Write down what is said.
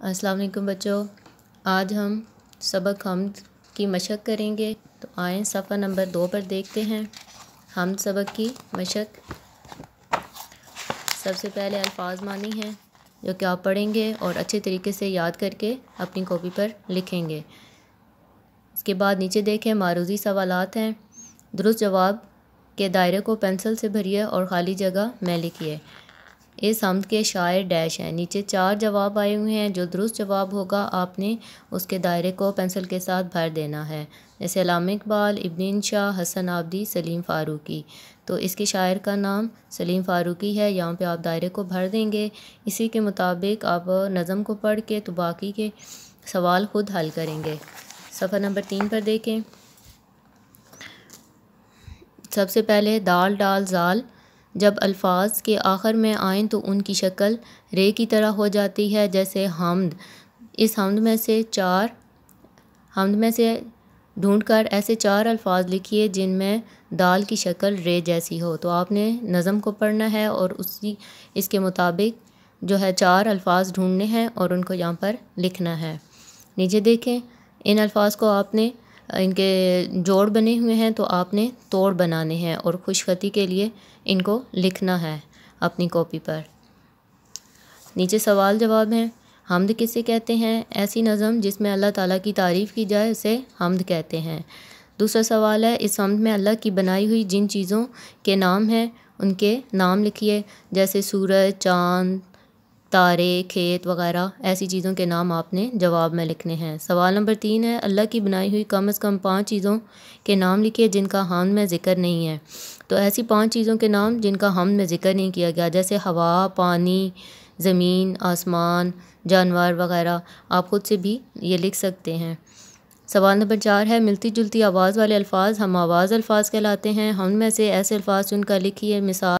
السلام علیکم بچوں، آج ہم سبق حمد کی مشق کریں گے۔ تو آئیں صفحہ نمبر دو پر دیکھتے ہیں۔ حمد سبق کی مشق۔ سب سے پہلے الفاظ مانی ہیں جو کہ آپ پڑھیں گے اور اچھے طریقے سے یاد کر کے اپنی کاپی پر لکھیں گے۔ اس کے بعد نیچے دیکھیں معروضی سوالات ہیں۔ درست جواب کے دائرے کو پنسل سے بھریے اور خالی جگہ میں لکھیے۔ اس حمد کے شاعر ڈیش ہیں۔ نیچے چار جواب آئے ہوئے ہیں۔ جو درست جواب ہوگا، آپ نے اس کے دائرے کو پنسل کے ساتھ بھر دینا ہے۔ جیسے علامہ اقبال، ابن شاہ، حسن آبدی، سلیم فاروقی۔ تو اس کے شاعر کا نام سلیم فاروقی ہے۔ یہاں پہ آپ دائرے کو بھر دیں گے۔ اسی کے مطابق آپ نظم کو پڑھ کے تو باقی کے سوال خود حل کریں گے۔ صفحہ نمبر تین پر دیکھیں۔ سب سے پہلے دال ڈال زال۔ جب الفاظ کے آخر میں آئیں تو ان کی شکل رے کی طرح ہو جاتی ہے، جیسے حمد۔ اس حمد میں سے چار، حمد میں سے ڈھونڈ کر ایسے چار الفاظ لکھیے جن میں دال کی شکل رے جیسی ہو۔ تو آپ نے نظم کو پڑھنا ہے اور اسی، اس کے مطابق جو ہے چار الفاظ ڈھونڈنے ہیں اور ان کو یہاں پر لکھنا ہے۔ نیچے دیکھیں، ان الفاظ کو آپ نے ان کے جوڑ بنے ہوئے ہیں تو آپ نے توڑ بنانے ہیں اور خوش خطی کے لیے ان کو لکھنا ہے اپنی کاپی پر۔ نیچے سوال جواب ہیں، حمد کسے کہتے ہیں؟ ایسی نظم جس میں اللہ تعالیٰ کی تعریف کی جائے، اسے حمد کہتے ہیں۔ دوسرا سوال ہے، اس حمد میں اللہ کی بنائی ہوئی جن چیزوں کے نام ہیں، ان کے نام لکھیے، جیسے سورج، چاند تارے کھیت وغیرہ، ایسی چیزوں کے نام آپ نے جواب میں لکھنے ہیں۔ سوال نمبر تین ہے، اللہ کی بنائی ہوئی کم از کم پانچ چیزوں کے نام لکھیے جن کا حمد میں ذکر نہیں ہے۔ تو ایسی پانچ چیزوں کے نام جن کا حمد میں ذکر نہیں کیا گیا، جیسے ہوا، پانی، زمین، آسمان، جانور وغیرہ، آپ خود سے بھی یہ لکھ سکتے ہیں۔ سوال نمبر چار ہے، ملتی جلتی آواز والے الفاظ ہم آواز الفاظ کہلاتے ہیں۔ ہم میں سے ایسے الفاظ چن کر لکھیے، مثال